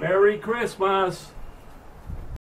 Merry Christmas.